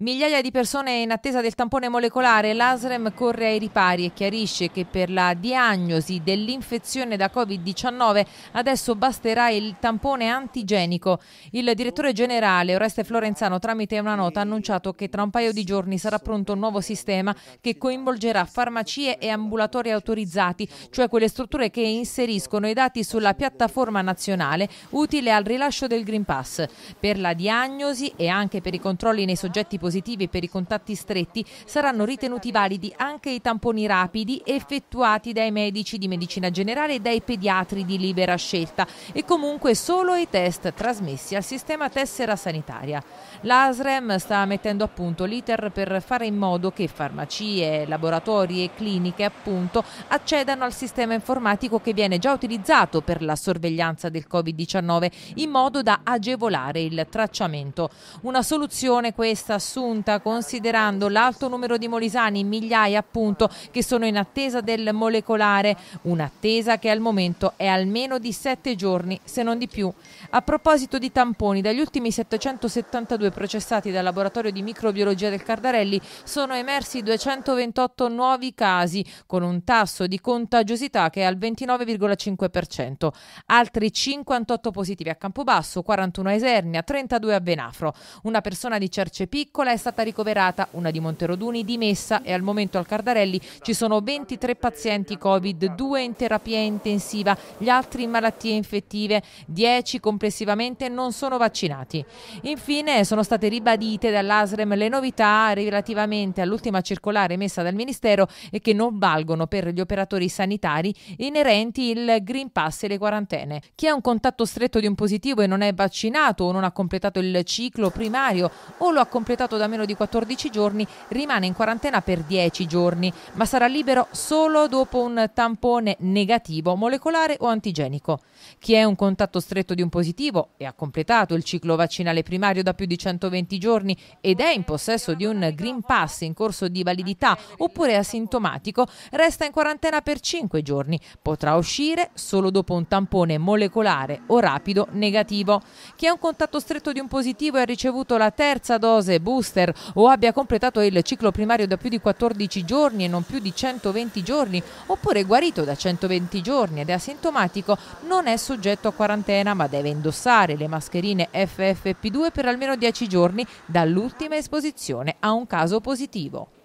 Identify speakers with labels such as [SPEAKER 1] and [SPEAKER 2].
[SPEAKER 1] Migliaia di persone in attesa del tampone molecolare, l'ASREM corre ai ripari e chiarisce che per la diagnosi dell'infezione da Covid-19 adesso basterà il tampone antigenico. Il direttore generale Oreste Florenzano tramite una nota ha annunciato che tra un paio di giorni sarà pronto un nuovo sistema che coinvolgerà farmacie e ambulatori autorizzati, cioè quelle strutture che inseriscono i dati sulla piattaforma nazionale utile al rilascio del Green Pass. Per la diagnosi e anche per i controlli nei soggetti positivi positivi per i contatti stretti saranno ritenuti validi anche i tamponi rapidi effettuati dai medici di medicina generale e dai pediatri di libera scelta e comunque solo i test trasmessi al sistema tessera sanitaria. L'ASREM sta mettendo a punto l'iter per fare in modo che farmacie, laboratori e cliniche appunto accedano al sistema informatico che viene già utilizzato per la sorveglianza del Covid-19 in modo da agevolare il tracciamento. Una soluzione questa assunta considerando l'alto numero di molisani, migliaia appunto, che sono in attesa del molecolare, un'attesa che al momento è almeno di sette giorni, se non di più. A proposito di tamponi, dagli ultimi 772 processati dal laboratorio di microbiologia del Cardarelli sono emersi 228 nuovi casi, con un tasso di contagiosità che è al 29,5%. Altri 58 positivi a Campobasso, 41 a Esernia, 32 a Venafro. Una persona di Cerce Piccola è stata ricoverata, una di Monteroduni dimessa e al momento al Cardarelli ci sono 23 pazienti Covid, 2 in terapia intensiva, gli altri in malattie infettive, 10 complessivamente non sono vaccinati. Infine sono state ribadite dall'ASREM le novità relativamente all'ultima circolare emessa dal Ministero e che non valgono per gli operatori sanitari inerenti il Green Pass e le quarantene. Chi ha un contatto stretto di un positivo e non è vaccinato o non ha completato il ciclo primario o lo ha completato da meno di 14 giorni rimane in quarantena per 10 giorni, ma sarà libero solo dopo un tampone negativo, molecolare o antigenico. Chi è un contatto stretto di un positivo e ha completato il ciclo vaccinale primario da più di 120 giorni ed è in possesso di un Green Pass in corso di validità oppure asintomatico, resta in quarantena per 5 giorni. Potrà uscire solo dopo un tampone molecolare o rapido negativo. Chi è un contatto stretto di un positivo e ha ricevuto la terza dose booster booster o abbia completato il ciclo primario da più di 14 giorni e non più di 120 giorni, oppure guarito da 120 giorni ed è asintomatico, non è soggetto a quarantena ma deve indossare le mascherine FFP2 per almeno 10 giorni dall'ultima esposizione a un caso positivo.